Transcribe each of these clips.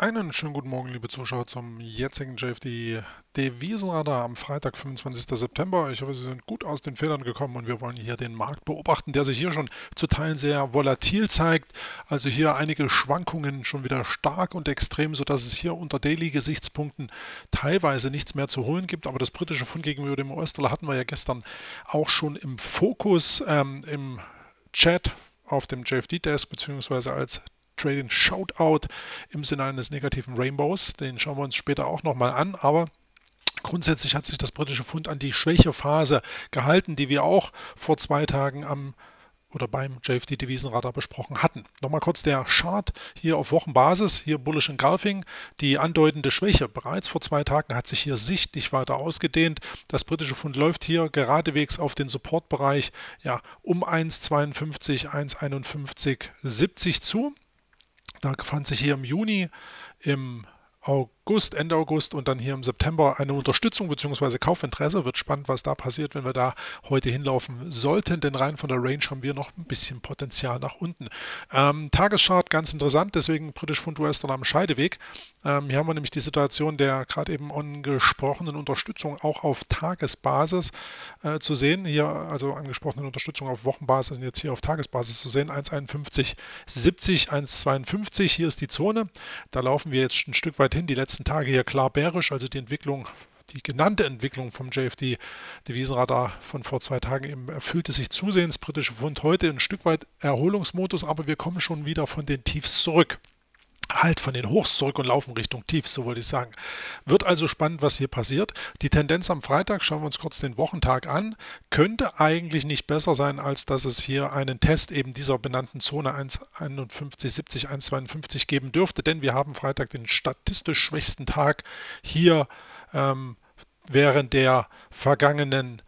Einen schönen guten Morgen, liebe Zuschauer, zum jetzigen JFD Devisenradar am Freitag, 25. September. Ich hoffe, Sie sind gut aus den Federn gekommen und wir wollen hier den Markt beobachten, der sich hier schon zu Teilen sehr volatil zeigt. Also hier einige Schwankungen schon wieder stark und extrem, sodass es hier unter Daily-Gesichtspunkten teilweise nichts mehr zu holen gibt. Aber das britische Pfund gegenüber dem US-Dollar hatten wir ja gestern auch schon im Fokus ähm, im Chat auf dem JFD-Desk beziehungsweise als Trading Shoutout im Sinne eines negativen Rainbows. Den schauen wir uns später auch nochmal an, aber Grundsätzlich hat sich das britische Pfund an die Schwächephase gehalten, die wir auch vor zwei Tagen am oder beim JFD Devisenradar besprochen hatten. Nochmal kurz der Chart hier auf Wochenbasis, hier Bullish Engulfing, die andeutende Schwäche. Bereits vor zwei Tagen hat sich hier sichtlich weiter ausgedehnt. Das britische Pfund läuft hier geradewegs auf den Supportbereich ja, um 1,52, 1,51,70 zu. Da fand sich hier im Juni, im August, Ende August und dann hier im September eine Unterstützung bzw. Kaufinteresse. Wird spannend, was da passiert, wenn wir da heute hinlaufen sollten, denn rein von der Range haben wir noch ein bisschen Potenzial nach unten. Ähm, Tageschart ganz interessant, deswegen britisch Pfund US-Dollar am Scheideweg. Ähm, hier haben wir nämlich die Situation der gerade eben angesprochenen Unterstützung auch auf Tagesbasis äh, zu sehen. Hier also angesprochenen Unterstützung auf Wochenbasis und jetzt hier auf Tagesbasis zu sehen. 1,51,70, 1,52. Hier ist die Zone. Da laufen wir jetzt ein Stück weit hin. Die letzten Tage hier klar bärisch, also die Entwicklung die genannte Entwicklung vom JFD Devisenradar von vor zwei Tagen eben erfüllte sich zusehends. Britische Pfund heute ein Stück weit Erholungsmodus, aber wir kommen schon wieder von den Tiefs zurück halt von den Hochs zurück und laufen Richtung Tief, so wollte ich sagen. Wird also spannend, was hier passiert. Die Tendenz am Freitag, schauen wir uns kurz den Wochentag an, könnte eigentlich nicht besser sein, als dass es hier einen Test eben dieser benannten Zone 1,51, 1,52 geben dürfte, denn wir haben Freitag den statistisch schwächsten Tag hier ähm, während der vergangenen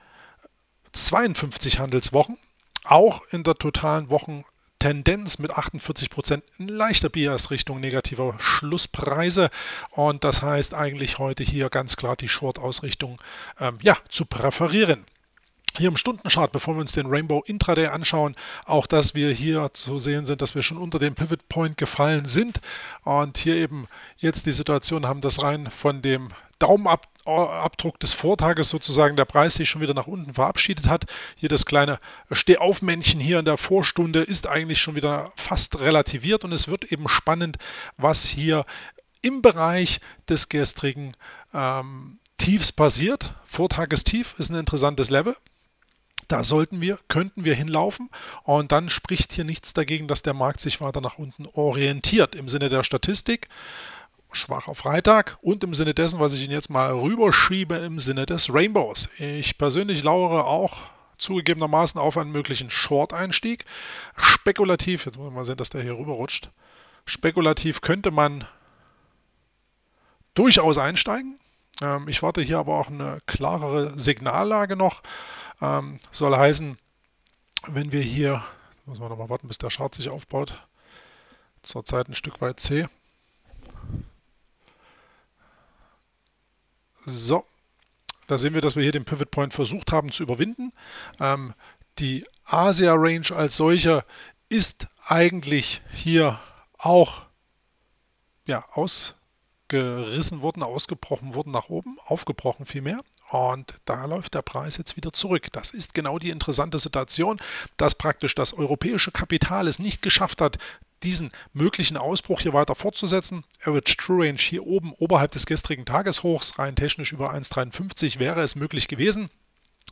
52 Handelswochen. Auch in der totalen Wochen Tendenz mit 48 Prozent ein leichter Bias Richtung negativer Schlusspreise. Und das heißt eigentlich heute hier ganz klar die Short-Ausrichtung ähm, ja, zu präferieren. Hier im Stundenchart, bevor wir uns den Rainbow Intraday anschauen, auch dass wir hier zu sehen sind, dass wir schon unter dem Pivot Point gefallen sind und hier eben jetzt die Situation haben, dass rein von dem Daumenabdruck des Vortages sozusagen der Preis sich schon wieder nach unten verabschiedet hat. Hier das kleine Stehaufmännchen hier in der Vorstunde ist eigentlich schon wieder fast relativiert und es wird eben spannend, was hier im Bereich des gestrigen ähm, Tiefs passiert. Vortagestief ist ein interessantes Level. Da sollten wir, könnten wir hinlaufen und dann spricht hier nichts dagegen, dass der Markt sich weiter nach unten orientiert. Im Sinne der Statistik schwacher Freitag und im Sinne dessen, was ich Ihnen jetzt mal rüberschiebe, im Sinne des Rainbows. Ich persönlich lauere auch zugegebenermaßen auf einen möglichen Short-Einstieg. Spekulativ, jetzt muss man mal sehen, dass der hier rüberrutscht. Spekulativ könnte man durchaus einsteigen. Ähm, ich warte hier aber auch eine klarere Signallage noch. Ähm, soll heißen, wenn wir hier, muss man nochmal warten, bis der Chart sich aufbaut, zurzeit ein Stück weit C. So, da sehen wir, dass wir hier den Pivot Point versucht haben zu überwinden. Ähm, die Asia Range als solche ist eigentlich hier auch ja, ausgerissen worden, ausgebrochen worden nach oben, aufgebrochen vielmehr. Und da läuft der Preis jetzt wieder zurück. Das ist genau die interessante Situation, dass praktisch das europäische Kapital es nicht geschafft hat, diesen möglichen Ausbruch hier weiter fortzusetzen. Average True Range hier oben oberhalb des gestrigen Tageshochs, rein technisch über 1,53 wäre es möglich gewesen.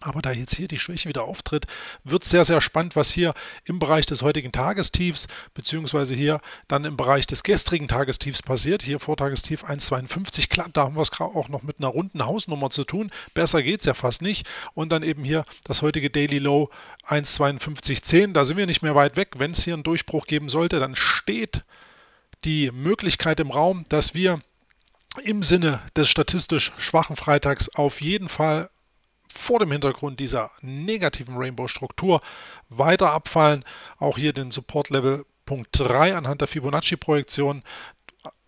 Aber da jetzt hier die Schwäche wieder auftritt, wird sehr, sehr spannend, was hier im Bereich des heutigen Tagestiefs, beziehungsweise hier dann im Bereich des gestrigen Tagestiefs passiert. Hier Vortagestief 1,52. Klar, da haben wir es auch noch mit einer runden Hausnummer zu tun. Besser geht es ja fast nicht. Und dann eben hier das heutige Daily Low 1,5210. Da sind wir nicht mehr weit weg. Wenn es hier einen Durchbruch geben sollte, dann steht die Möglichkeit im Raum, dass wir im Sinne des statistisch schwachen Freitags auf jeden Fall vor dem Hintergrund dieser negativen Rainbow-Struktur weiter abfallen. Auch hier den Support-Level Punkt 3 anhand der Fibonacci-Projektion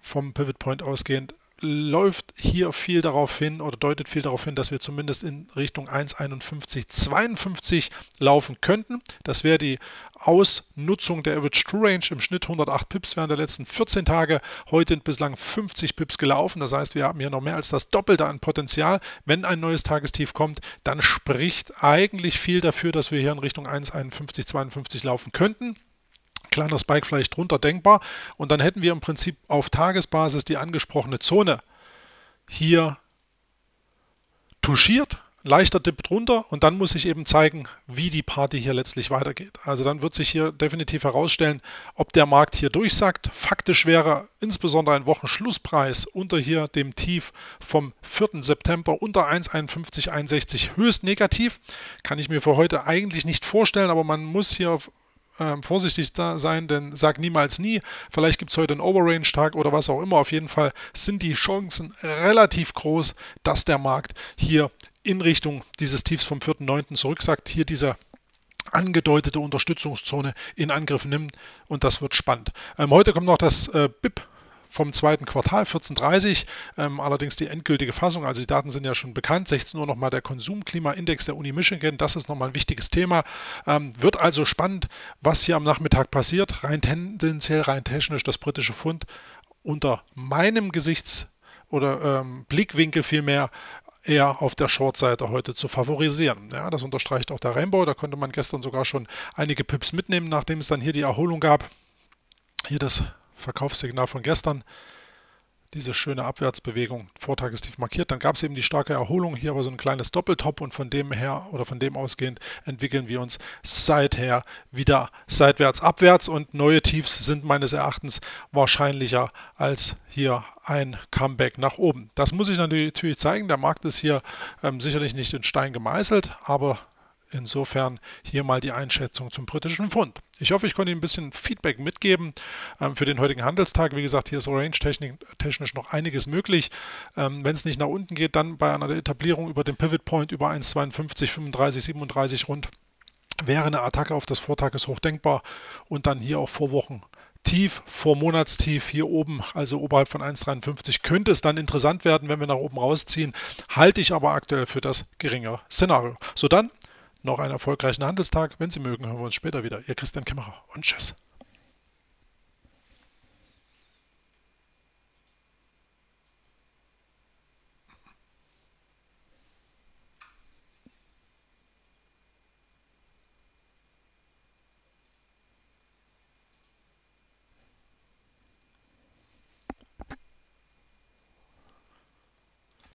vom Pivot Point ausgehend läuft hier viel darauf hin oder deutet viel darauf hin, dass wir zumindest in Richtung 1,51,52 laufen könnten. Das wäre die Ausnutzung der Average True Range im Schnitt 108 Pips während der letzten 14 Tage. Heute sind bislang 50 Pips gelaufen. Das heißt, wir haben hier noch mehr als das Doppelte an Potenzial. Wenn ein neues Tagestief kommt, dann spricht eigentlich viel dafür, dass wir hier in Richtung 1,51,52 laufen könnten kleiner Spike vielleicht drunter denkbar. Und dann hätten wir im Prinzip auf Tagesbasis die angesprochene Zone hier touchiert, leichter Dip drunter und dann muss ich eben zeigen, wie die Party hier letztlich weitergeht. Also dann wird sich hier definitiv herausstellen, ob der Markt hier durchsackt. Faktisch wäre insbesondere ein Wochenschlusspreis unter hier dem Tief vom 4. September unter 1,5161 höchst negativ. Kann ich mir für heute eigentlich nicht vorstellen, aber man muss hier ähm, vorsichtig sein, denn sag niemals nie. Vielleicht gibt es heute einen Overrange-Tag oder was auch immer. Auf jeden Fall sind die Chancen relativ groß, dass der Markt hier in Richtung dieses Tiefs vom 4.9. zurücksackt. Hier diese angedeutete Unterstützungszone in Angriff nimmt und das wird spannend. Ähm, heute kommt noch das äh, BIP vom zweiten Quartal, 14.30 ähm, allerdings die endgültige Fassung, also die Daten sind ja schon bekannt, 16 Uhr nochmal der Konsumklimaindex der Uni Michigan, das ist nochmal ein wichtiges Thema. Ähm, wird also spannend, was hier am Nachmittag passiert, rein tendenziell, rein technisch das britische Pfund unter meinem Gesichts- oder ähm, Blickwinkel vielmehr eher auf der Short-Seite heute zu favorisieren. Ja, das unterstreicht auch der Rainbow. Da konnte man gestern sogar schon einige Pips mitnehmen, nachdem es dann hier die Erholung gab. Hier das Verkaufssignal von gestern, diese schöne Abwärtsbewegung, Vortagestief markiert. Dann gab es eben die starke Erholung, hier aber so ein kleines Doppeltop und von dem her oder von dem ausgehend entwickeln wir uns seither wieder seitwärts, abwärts und neue Tiefs sind meines Erachtens wahrscheinlicher als hier ein Comeback nach oben. Das muss ich natürlich zeigen. Der Markt ist hier ähm, sicherlich nicht in Stein gemeißelt, aber Insofern hier mal die Einschätzung zum britischen Pfund. Ich hoffe, ich konnte Ihnen ein bisschen Feedback mitgeben ähm, für den heutigen Handelstag. Wie gesagt, hier ist range-technisch noch einiges möglich. Ähm, Wenn es nicht nach unten geht, dann bei einer Etablierung über den Pivot Point über 1,52, 35, 37 rund wäre eine Attacke auf das Vortageshoch denkbar und dann hier auch vor Wochen Tief vor Monatstief hier oben, also oberhalb von 1,53, könnte es dann interessant werden, wenn wir nach oben rausziehen. Halte ich aber aktuell für das geringe Szenario. So dann noch einen erfolgreichen Handelstag. Wenn Sie mögen, hören wir uns später wieder. Ihr Christian Kämmerer und tschüss.